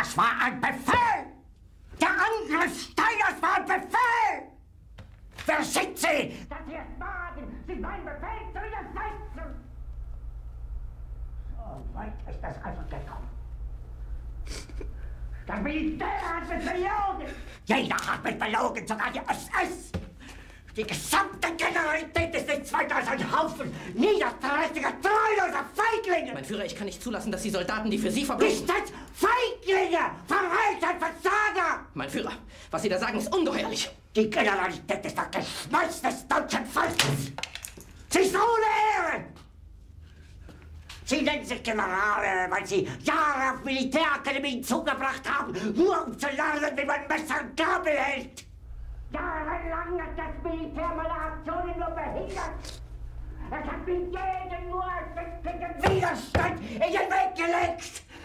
Das war ein Befehl! Der Angriff Steiners war ein Befehl! Wer sind Sie, dass Sie es wagen, sich meinen Befehl zu widersetzen? So weit ist das also gekommen. Das Militär hat mich belogen! Jeder hat mich belogen, sogar die SS! Die gesamte Generalität ist nichts weiter als ein Haufen niederträchtiger, treuloser Feiglinge! Mein Führer, ich kann nicht zulassen, dass die Soldaten, die für Sie verbringen... Nicht als Feiglinge! Verreiter, Versager! Mein Führer, was Sie da sagen, ist ungeheuerlich. Die Generalität ist das Geschmeiß des deutschen Volkes! Sie ist ohne Ehre! Sie nennen sich Generale, weil Sie Jahre auf Militärakademien zugebracht haben, nur um zu lernen, wie man Messer und Gabel hält! Jahrelang hat das Militär meine Aktionen nur behindert! Es hat mir jeden nur ersichtlichen Widerstand in den Weg gelegt!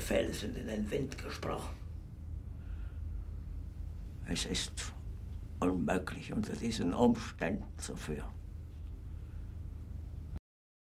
Sind in den Wind gesprochen. Es ist unmöglich, unter diesen Umständen zu führen.